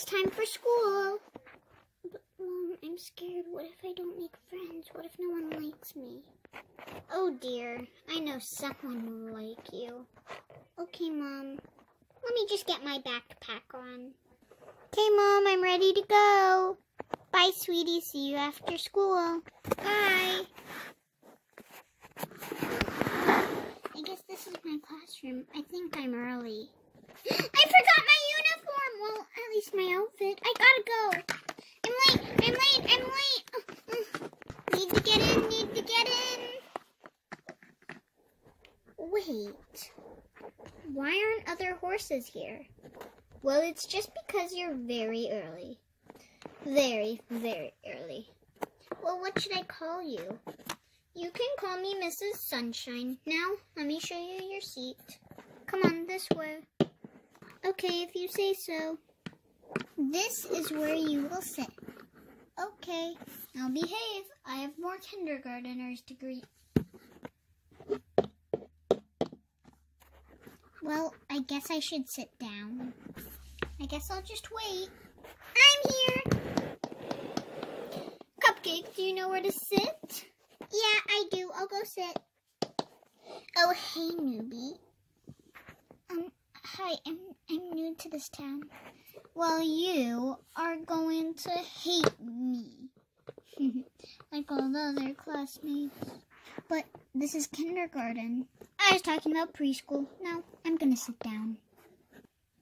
it's time for school. But, Mom, I'm scared. What if I don't make friends? What if no one likes me? Oh dear, I know someone will like you. Okay, Mom. Let me just get my backpack on. Okay, Mom, I'm ready to go. Bye, sweetie. See you after school. Bye. I guess this is my classroom. I think I'm early. I forgot my uniform. My outfit. I gotta go. I'm late. I'm late. I'm late. Uh, uh. Need to get in. Need to get in. Wait. Why aren't other horses here? Well, it's just because you're very early. Very, very early. Well, what should I call you? You can call me Mrs. Sunshine. Now, let me show you your seat. Come on, this way. Okay, if you say so. This is where you will sit. Okay, I'll behave. I have more kindergarteners to greet. Well, I guess I should sit down. I guess I'll just wait. I'm here. Cupcake, do you know where to sit? Yeah, I do. I'll go sit. Oh, hey, newbie. Um, hi, I'm, I'm new to this town. Well, you are going to hate me. like all the other classmates. But this is kindergarten. I was talking about preschool. Now, I'm gonna sit down.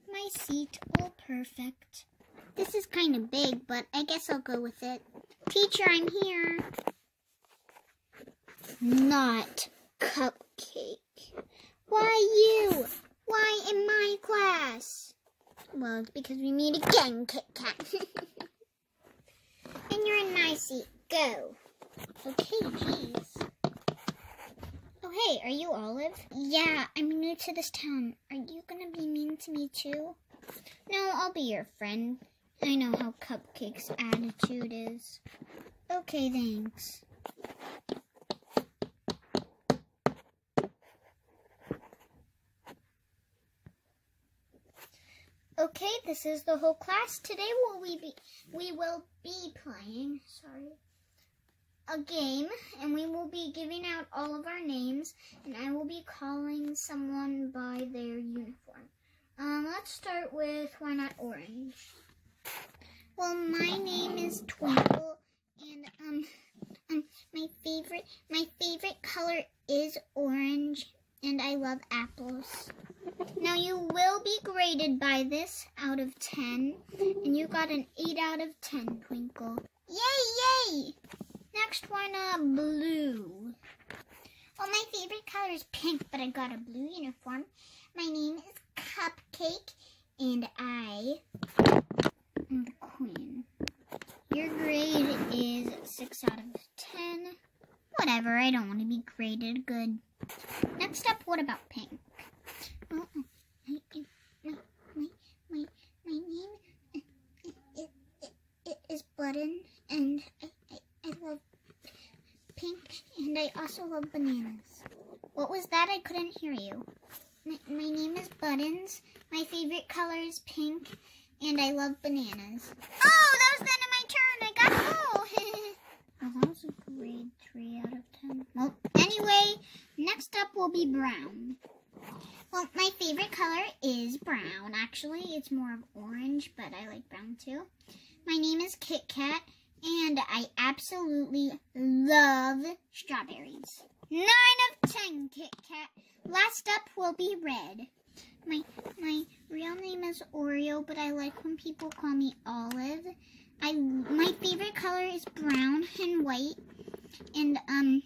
My seat, all perfect. This is kind of big, but I guess I'll go with it. Teacher, I'm here. Not Cupcake. Why you? Why in my class? Well, it's because we meet again, Kit Kat. and you're in my seat. Go. Okay, jeez. Oh, hey, are you Olive? Yeah, I'm new to this town. Are you gonna be mean to me too? No, I'll be your friend. I know how Cupcake's attitude is. Okay, thanks. Okay, this is the whole class. Today will we be we will be playing, sorry, a game and we will be giving out all of our names and I will be calling someone by their uniform. Um, let's start with why not orange? Well, my name is Twinkle and um, um my favorite my favorite color is orange and I love apples. Now you will be graded by this out of 10, and you got an 8 out of 10, Twinkle. Yay, yay! Next one, uh, blue. Well, my favorite color is pink, but I got a blue uniform. My name is Cupcake, and I am the queen. Your grade is 6 out of 10. Whatever, I don't want to be graded good. Next up, what about pink? Oh, my, my, my, my name uh, it, it, it is Button, and I, I, I love pink, and I also love bananas. What was that? I couldn't hear you. My, my name is Buttons. My favorite color is pink, and I love bananas. Oh, that was the end of my turn. I got that was a grade 3 out of 10. Well, anyway, next up will be brown. Well, my favorite color is brown. Actually, it's more of orange, but I like brown too. My name is Kit Kat, and I absolutely love strawberries. 9 of 10, Kit Kat. Last up will be red. My, my real name is Oreo, but I like when people call me Olive. I, my favorite color is brown and white, and um,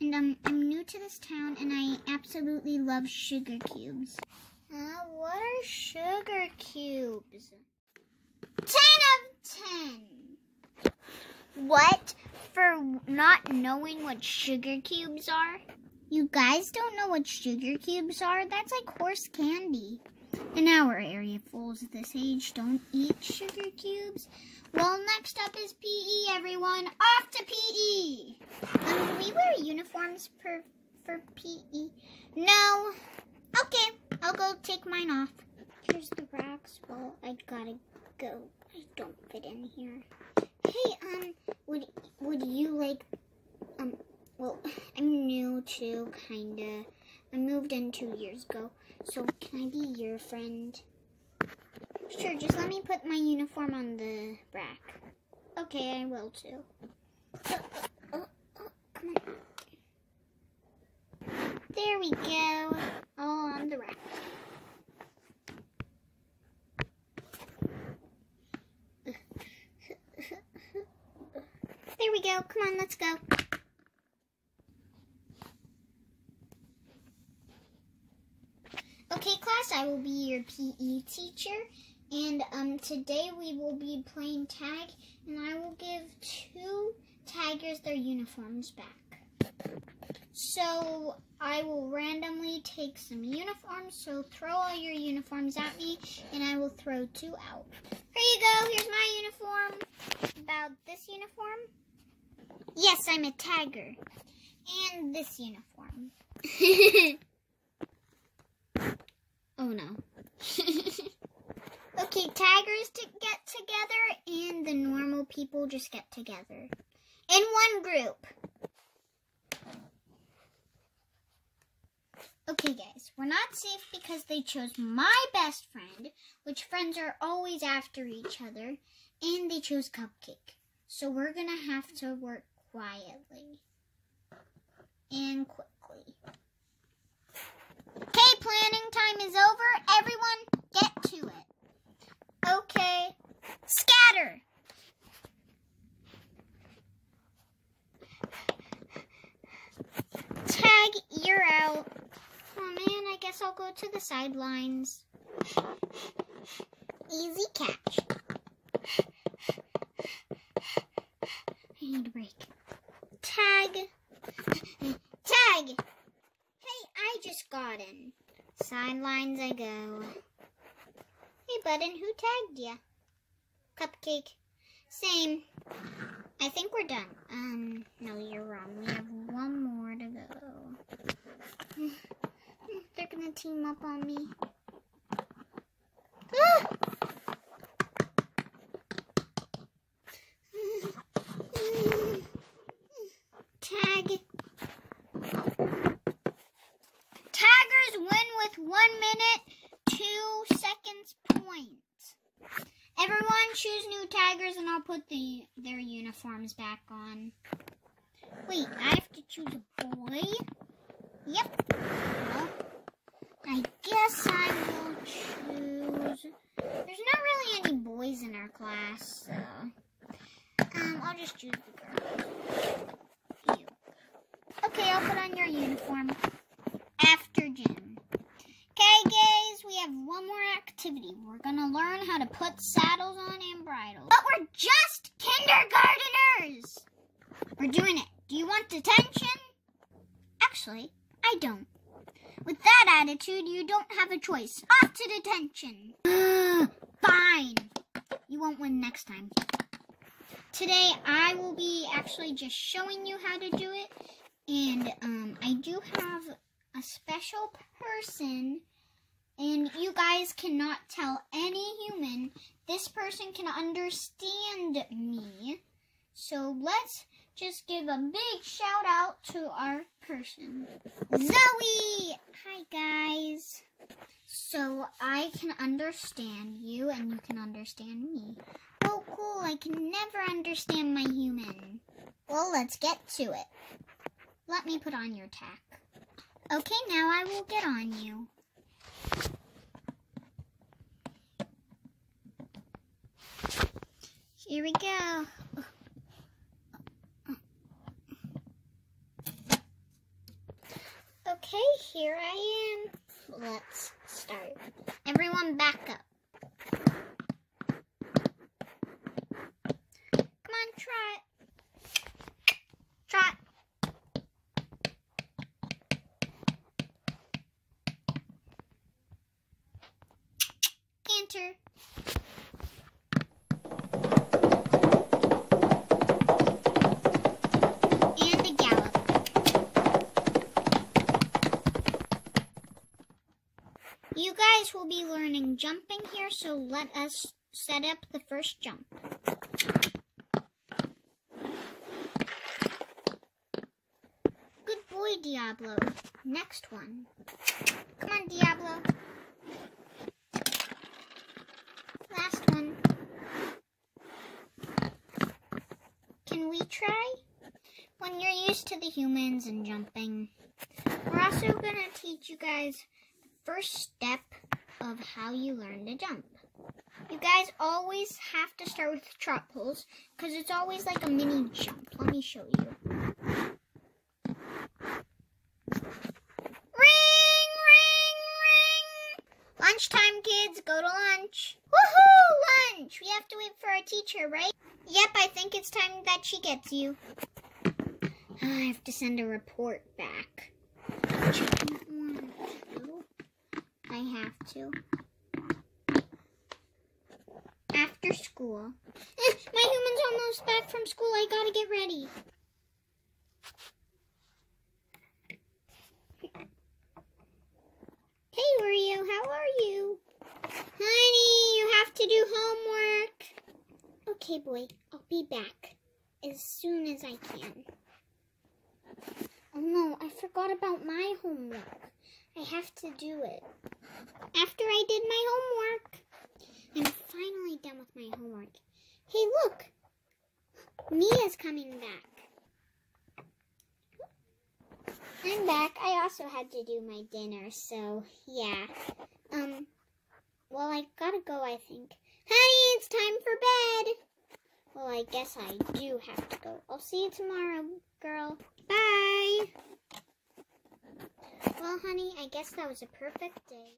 and um, I'm new to this town, and I absolutely love sugar cubes. Uh, what are sugar cubes? 10 of 10. What? For not knowing what sugar cubes are? You guys don't know what sugar cubes are? That's like horse candy. In our area, foals of this age don't eat sugar cubes. Well, next up is PE, everyone. Off to PE. Um, do we wear uniforms for, for PE? No. Okay, I'll go take mine off. Here's the racks. Well, I gotta go. I don't fit in here. Hey, um, would would you like, um, well, I'm new too, kinda. I moved in two years ago, so can I be your friend? Sure, just let me put my uniform on the rack. Okay, I will too. Uh, come on. There we go. All on the rack. There we go. Come on, let's go. Okay, class, I will be your PE teacher. And um, today we will be playing tag, and I will give two taggers their uniforms back. So I will randomly take some uniforms, so throw all your uniforms at me, and I will throw two out. Here you go, here's my uniform. About this uniform? Yes, I'm a tagger. And this uniform. oh no. okay, tigers to get together and the normal people just get together. In one group. Okay, guys, we're not safe because they chose my best friend, which friends are always after each other, and they chose Cupcake. So we're gonna have to work quietly and quickly. Okay, planning time is over. Everyone, get to it. Okay, scatter. Tag, you're out. Oh man, I guess I'll go to the sidelines. Easy catch. I need a break. Tag. Tag! Hey, I just got in. Sidelines I go. Hey, Button, who tagged ya? Cupcake. Same. I think we're done. Um, no, you're wrong. We have one more to go. They're gonna team up on me. Ah! Tag. Taggers win with one minute, two seconds points. Everyone choose new taggers and I'll put the their uniforms back on. Wait, I have to choose a boy? Yep. Well, I guess I will choose. There's not really any boys in our class, so um, I'll just choose the girls. You. Okay, I'll put on your uniform after gym. Okay, guys, we have one more activity. We're gonna learn how to put saddles on and bridles. But we're just kindergarteners. We're doing it. Do you want detention? Actually, I don't. With that attitude, you don't have a choice. Off to detention. Fine. You won't win next time. Today, I will be actually just showing you how to do it. And um, I do have a special person, and you guys cannot tell any human this person can understand me. So let's just give a big shout out to our person, Zoe. Hi, guys. So I can understand you, and you can understand me. Oh, cool. I can never understand my human. Well, let's get to it. Let me put on your tack. Okay, now I will get on you. Here we go. Okay, here I am. Let's start. Everyone back up. Come on, trot. Trot. Canter. And a gallop. You guys will be learning jumping here, so let us set up the first jump. Good boy, Diablo. Next one. Come on, Diablo. Last one. Can we try? When you're used to the humans and jumping, we're also going to teach you guys the first step of how you learn to jump. You guys always have to start with trot poles because it's always like a mini jump. Let me show you. Ring, ring, ring. Lunchtime, kids. Go to lunch. Woohoo! Lunch. We have to wait for our teacher, right? Yep, I think it's time that she gets you. I have to send a report back. I have to. After school. Eh, my human's almost back from school. I gotta get ready. Hey, Oreo, how are Okay, boy, I'll be back as soon as I can. Oh no, I forgot about my homework. I have to do it. After I did my homework. I'm finally done with my homework. Hey, look! Mia's coming back. I'm back. I also had to do my dinner, so yeah. Um, well, I gotta go, I think. Honey, it's time for bed. Well, I guess I do have to go. I'll see you tomorrow, girl. Bye. Well, honey, I guess that was a perfect day.